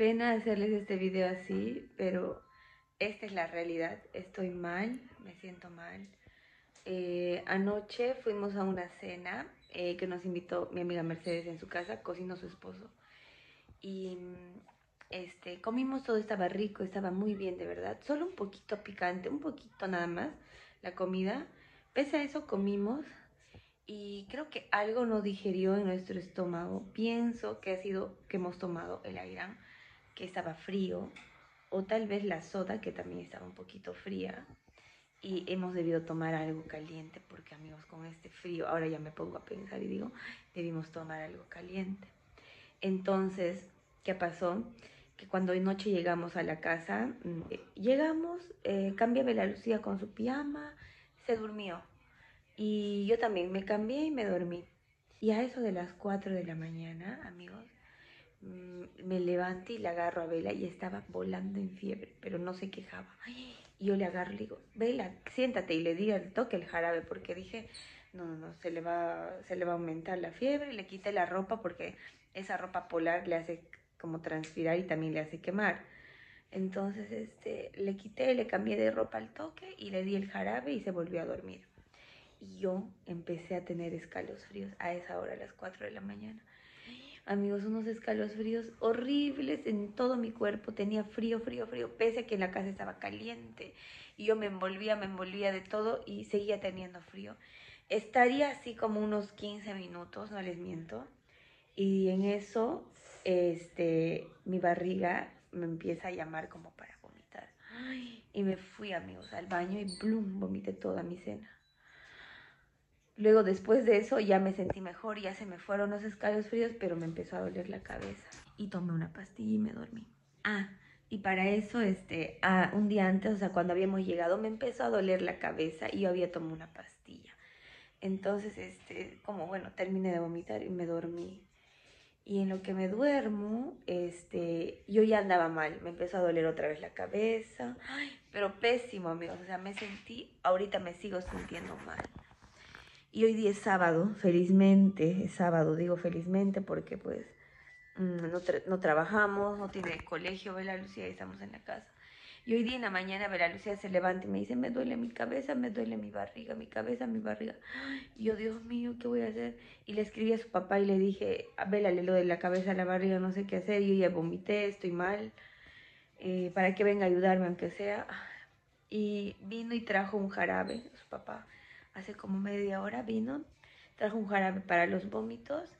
pena hacerles este video así, pero esta es la realidad. Estoy mal, me siento mal. Eh, anoche fuimos a una cena eh, que nos invitó mi amiga Mercedes en su casa, cocinó su esposo. Y este, comimos todo, estaba rico, estaba muy bien de verdad. Solo un poquito picante, un poquito nada más la comida. Pese a eso comimos y creo que algo no digerió en nuestro estómago. Pienso que ha sido que hemos tomado el airán, que estaba frío, o tal vez la soda, que también estaba un poquito fría. Y hemos debido tomar algo caliente, porque amigos, con este frío, ahora ya me pongo a pensar y digo, debimos tomar algo caliente. Entonces, ¿qué pasó? Que cuando de noche llegamos a la casa, mm, llegamos, eh, cambiaba la Lucía con su pijama, se durmió. Y yo también me cambié y me dormí. Y a eso de las 4 de la mañana, amigos, mm, me levanté y le agarro a Vela y estaba volando en fiebre, pero no se quejaba. Y yo le agarro y le digo, Vela, siéntate y le di al toque el jarabe porque dije, no, no, no, se le va, se le va a aumentar la fiebre, le quité la ropa porque esa ropa polar le hace como transpirar y también le hace quemar. Entonces, este, le quité, le cambié de ropa al toque y le di el jarabe y se volvió a dormir. Y yo empecé a tener escalofríos a esa hora, a las 4 de la mañana. Amigos, unos escalofríos horribles en todo mi cuerpo. Tenía frío, frío, frío, pese a que la casa estaba caliente. Y yo me envolvía, me envolvía de todo y seguía teniendo frío. Estaría así como unos 15 minutos, no les miento. Y en eso, este, mi barriga me empieza a llamar como para vomitar. y me fui, amigos, al baño y blum, vomité toda mi cena. Luego después de eso ya me sentí mejor, ya se me fueron los escalofríos, pero me empezó a doler la cabeza. Y tomé una pastilla y me dormí. Ah, y para eso, este, ah, un día antes, o sea, cuando habíamos llegado, me empezó a doler la cabeza y yo había tomado una pastilla. Entonces, este, como bueno, terminé de vomitar y me dormí. Y en lo que me duermo, este, yo ya andaba mal, me empezó a doler otra vez la cabeza, pero pésimo, amigos, o sea, me sentí, ahorita me sigo sintiendo mal. Y hoy día es sábado, felizmente, es sábado, digo felizmente porque pues mm, no, trabajamos, no tiene colegio Bela Lucía y estamos en la casa. Y hoy día en la mañana Bela Lucía se levanta y me dice, me duele mi cabeza, me duele mi barriga, mi cabeza, mi barriga. Y yo, Dios mío, ¿qué voy a hacer? Y le escribí a su papá y le dije, Bela, le lo de la cabeza, la barriga, no sé qué hacer. Yo ya vomité, estoy mal, eh, para que venga a ayudarme aunque sea. Y vino y trajo un jarabe, su papá hace como media hora vino, trajo un jarabe para los vómitos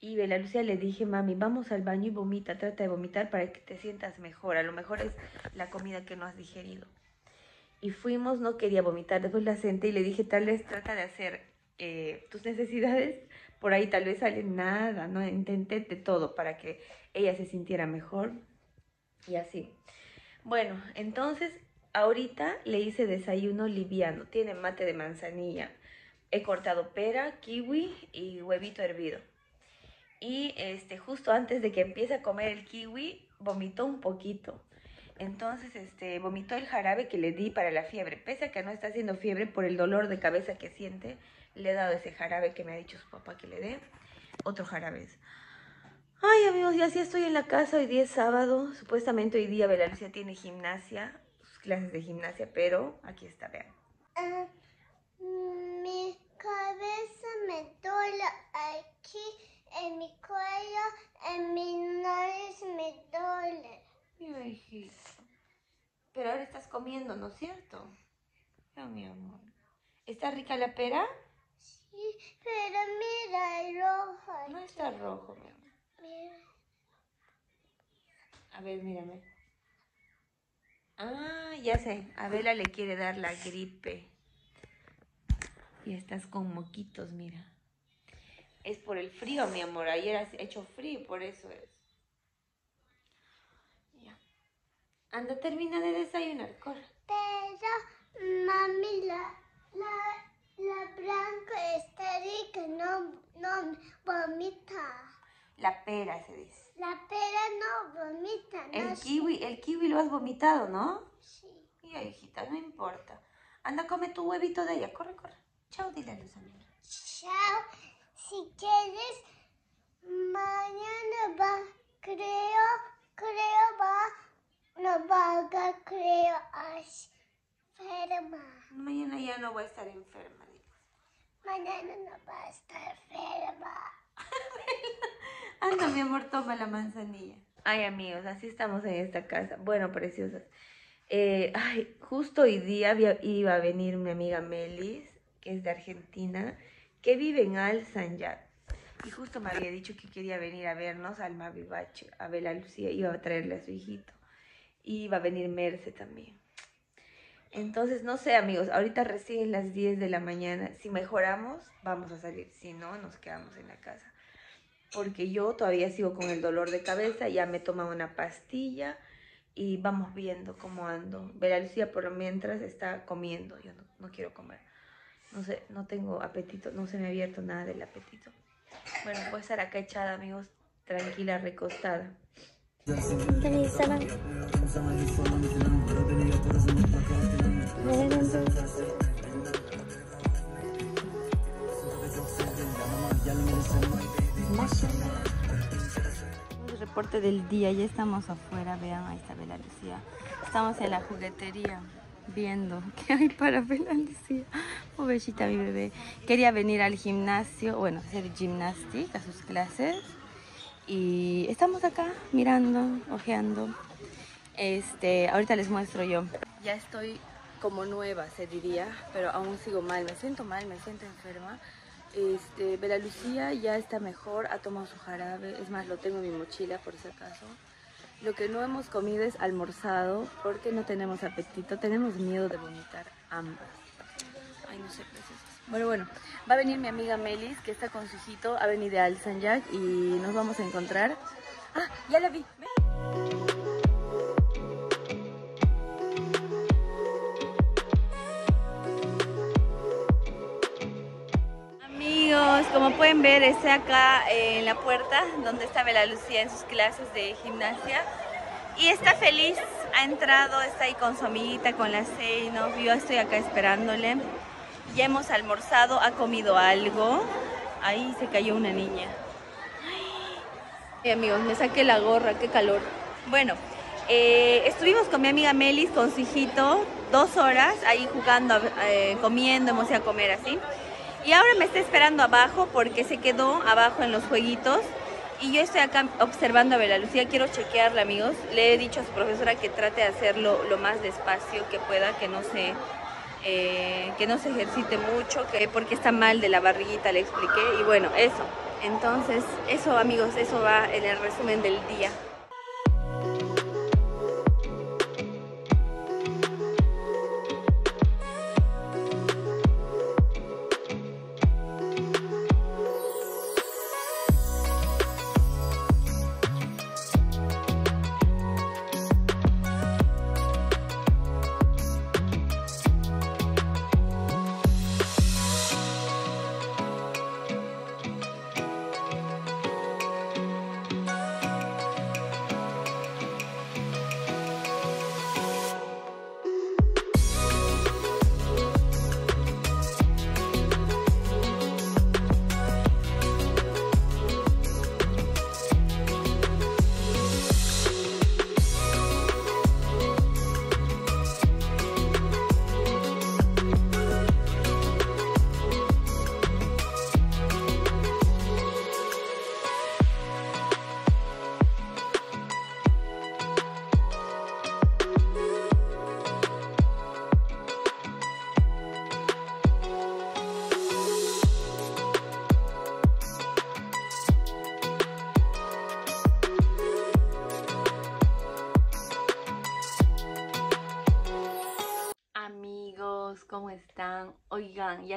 y Bela Lucía le dije, mami, vamos al baño y vomita, trata de vomitar para que te sientas mejor, a lo mejor es la comida que no has digerido. Y fuimos, no quería vomitar, después la senté y le dije, tal vez trata de hacer eh, tus necesidades, por ahí tal vez sale nada, ¿no? Intenté de todo para que ella se sintiera mejor y así. Bueno, entonces Ahorita le hice desayuno liviano. Tiene mate de manzanilla. He cortado pera, kiwi y huevito hervido. Y este, justo antes de que empiece a comer el kiwi, vomitó un poquito. Entonces, este, vomitó el jarabe que le di para la fiebre. Pese a que no está haciendo fiebre por el dolor de cabeza que siente, le he dado ese jarabe que me ha dicho su papá que le dé. Otro jarabe. Ay, amigos, ya sí estoy en la casa. Hoy día es sábado. Supuestamente hoy día Belarusia tiene gimnasia clases de gimnasia, pero aquí está, vean. Ah, mi cabeza me duele aquí, en mi cuello, en mi nariz me duele. Mi hijita. Pero ahora estás comiendo, ¿no es cierto? No, mi amor. ¿Está rica la pera? Sí, pero mira el rojo. No está rojo, mi amor. Mira. A ver, mírame. Ah, ya sé. Abela le quiere dar la gripe. Y estás con moquitos, mira. Es por el frío, mi amor. Ayer has hecho frío, por eso es. Ya. Anda, termina de desayunar, corre. Pero, mami, la, la, la blanca está rica, no, no vomita. La pera se dice. La pera no vomita. El kiwi, el kiwi lo has vomitado, ¿no? Sí. Ya, hijita, no importa. Anda, come tu huevito de ella. Corre, corre. Chao, dile a los amigos. Chao. Si quieres, mañana va, creo creo va, no va a creo enferma. Mañana ya no voy a estar enferma. digo. Mañana no va a estar enferma. Anda, mi amor, toma la manzanilla. Ay, amigos, así estamos en esta casa. Bueno, preciosas. Eh, ay, justo hoy día iba a venir mi amiga Melis, que es de Argentina, que vive en Alzanyat. Y justo me había dicho que quería venir a vernos al Mavivache, a ver a Lucía, iba a traerle a su hijito. Y iba a venir Merce también. Entonces, no sé, amigos, ahorita recién las 10 de la mañana. Si mejoramos, vamos a salir. Si no, nos quedamos en la casa. Porque yo todavía sigo con el dolor de cabeza, ya me he tomado una pastilla y vamos viendo cómo ando. Vera Lucía por lo mientras está comiendo, yo no, no quiero comer. No sé, no tengo apetito, no se me ha abierto nada del apetito. Bueno, voy a estar acá echada, amigos, tranquila, recostada. El reporte del día, ya estamos afuera, vean, ahí está Bela Lucía. Estamos en la juguetería viendo qué hay para Bela Lucía. Pobrecita mi bebé. Quería venir al gimnasio, bueno, hacer gimnástica, sus clases. Y estamos acá mirando, ojeando. Este, ahorita les muestro yo. Ya estoy como nueva, se diría, pero aún sigo mal. Me siento mal, me siento enferma. Este, Bela Lucía ya está mejor, ha tomado su jarabe, es más, lo tengo en mi mochila por si acaso. Lo que no hemos comido es almorzado porque no tenemos apetito, tenemos miedo de vomitar ambas. Ay, no sé, preciosas. Bueno, bueno, va a venir mi amiga Melis, que está con su hijito, ha venido de Alzanyac y nos vamos a encontrar. Ah, ya la vi. Como pueden ver, estoy acá en la puerta donde está Bela Lucía en sus clases de gimnasia. Y está feliz, ha entrado, está ahí con su amiguita, con la Seino. Yo estoy acá esperándole. Ya hemos almorzado, ha comido algo. Ahí se cayó una niña. Ay, amigos, me saqué la gorra, qué calor. Bueno, eh, estuvimos con mi amiga Melis, con su hijito, dos horas ahí jugando, eh, comiendo, hemos ido a comer así. Y ahora me está esperando abajo porque se quedó abajo en los jueguitos. Y yo estoy acá observando a Bela Lucía, quiero chequearla, amigos. Le he dicho a su profesora que trate de hacerlo lo más despacio que pueda, que no se, eh, que no se ejercite mucho, que porque está mal de la barriguita, le expliqué. Y bueno, eso. Entonces, eso, amigos, eso va en el resumen del día.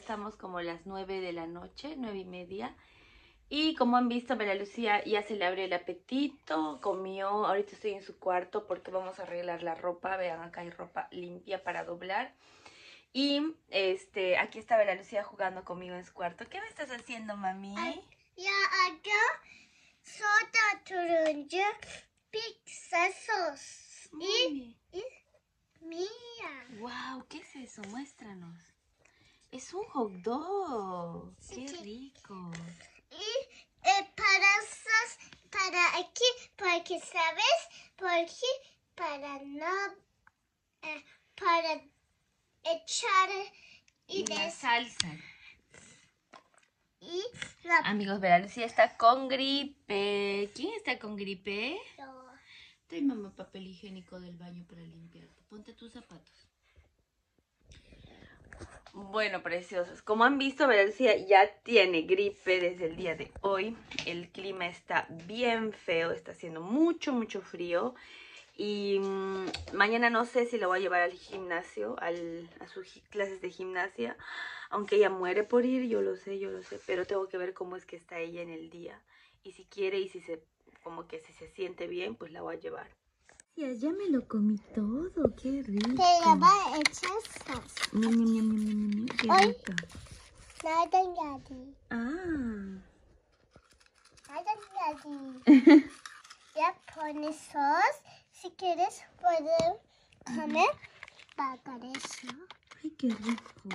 Estamos como las 9 de la noche, nueve y media. Y como han visto, Lucía ya se le abrió el apetito, comió. Ahorita estoy en su cuarto porque vamos a arreglar la ropa. Vean, acá hay ropa limpia para doblar. Y este, aquí está Lucía jugando conmigo en su cuarto. ¿Qué me estás haciendo, mami? Ya acá soda turuncu pizza sos. Y, y mía. Wow, ¿qué es eso? Muéstranos. Es un hot dog. Qué rico. Y eh, para para aquí, porque, ¿sabes? Porque para no, eh, para echar y, la des- salsa. y la Amigos, verán, Lucía está con gripe. ¿Quién está con gripe? Trae mamá papel higiénico del baño para limpiarte. Ponte tus zapatos. Bueno, preciosos. Como han visto, Lucía ya tiene gripe desde el día de hoy. El clima está bien feo, está haciendo mucho, mucho frío. Y mm, mañana no sé si la voy a llevar al gimnasio, al- a sus clases de gimnasia. Aunque ella muere por ir, yo lo sé, yo lo sé. Pero tengo que ver cómo es que está ella en el día. Y si quiere y si se, como que si se siente bien, pues la voy a llevar. Ya me lo comí todo, qué rico. te la va a echar salsa. Ñam, qué rico. Nada nadie. Ah. Nada nadie. ya pones sos. Si quieres, puedes comer para eso. Ay, qué rico.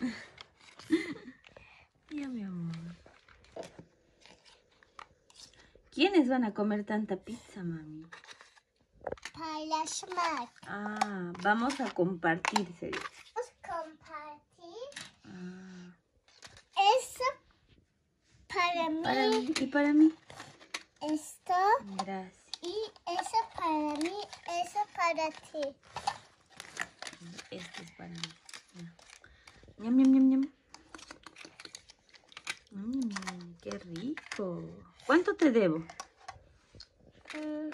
Ya, mi amor. ¿Quiénes van a comer tanta pizza, mami? Para Schmack. Ah, vamos a compartir, sería. Vamos a compartir Ah, eso para mí. para mí y para mí. Esto Gracias. y eso para mí. Eso para ti. Este es para mí. Ñam, ñam, ñam, ñam. Mm, qué rico. ¿Cuánto te debo? Mm.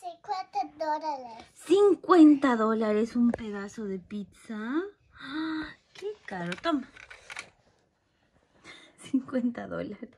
50 dólares. 50 dólares un pedazo de pizza. ¡Ah! Qué caro. Toma. 50 dólares.